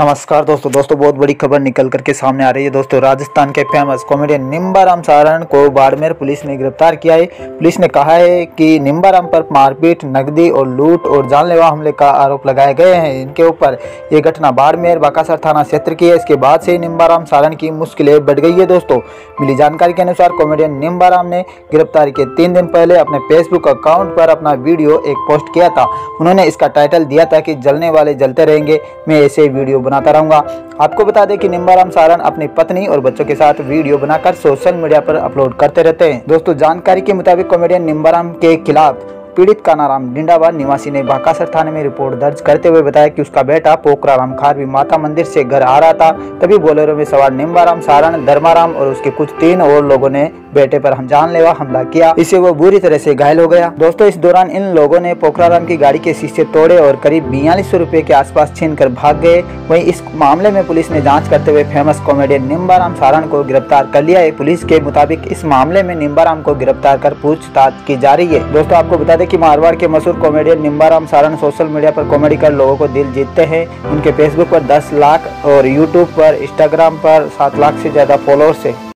नमस्कार दोस्तों दोस्तों, बहुत बड़ी खबर निकल करके सामने आ रही है। दोस्तों, राजस्थान के फ़ेमस कॉमेडियन निम्बाराम सारण को बाड़मेर पुलिस ने गिरफ़्तार किया है। पुलिस ने कहा है कि निम्बाराम पर मारपीट, नकदी और लूट और जानलेवा हमले का आरोप लगाए गए हैं। इनके ऊपर ये घटना बाड़मेर बाकासर थाना क्षेत्र की है। इसके बाद से निम्बाराम सारण की मुश्किलें बढ़ गई है दोस्तों। मिली जानकारी के अनुसार कॉमेडियन निम्बाराम ने गिरफ्तारी के तीन दिन पहले अपने फेसबुक अकाउंट पर अपना वीडियो एक पोस्ट किया था। उन्होंने इसका टाइटल दिया था कि जलने वाले जलते रहेंगे। मैं ऐसे वीडियो बनाता रहूँगा। आपको बता दें कि निम्बाराम सारण अपनी पत्नी और बच्चों के साथ वीडियो बनाकर सोशल मीडिया पर अपलोड करते रहते हैं। दोस्तों, जानकारी के मुताबिक कॉमेडियन निम्बाराम के खिलाफ पीड़ित का नाम डिंडाबाद निवासी ने बाकासर थाने में रिपोर्ट दर्ज करते हुए बताया कि उसका बेटा पोखराराम खारवी माता मंदिर से घर आ रहा था। तभी बोलेरो में सवार निम्बाराम, सारण, धर्माराम और उसके कुछ तीन और लोगों ने बेटे पर हम जानलेवा हमला किया। इससे वो बुरी तरह से घायल हो गया। दोस्तों, इस दौरान इन लोगों ने पोखराराम की गाड़ी के शीशे तोड़े और करीब बयालीस सौ रूपए के आसपास छीन कर भाग गए। वहीं इस मामले में पुलिस ने जाँच करते हुए फ़ेमस कॉमेडियन निम्बाराम, सारण को गिरफ़्तार कर लिया है। पुलिस के मुताबिक इस मामले में निम्बाराम को गिरफ़्तार कर पूछताछ की जा रही है। दोस्तों, आपको बता दें कि मारवाड़ के मशहूर comedian Nimbaram Saran social media पर कॉमेडी कर लोगों को दिल जीतते हैं। उनके फेसबुक पर दस लाख और यूट्यूब पर इंस्टाग्राम पर 7 लाख से ज़्यादा फॉलोअर्स है।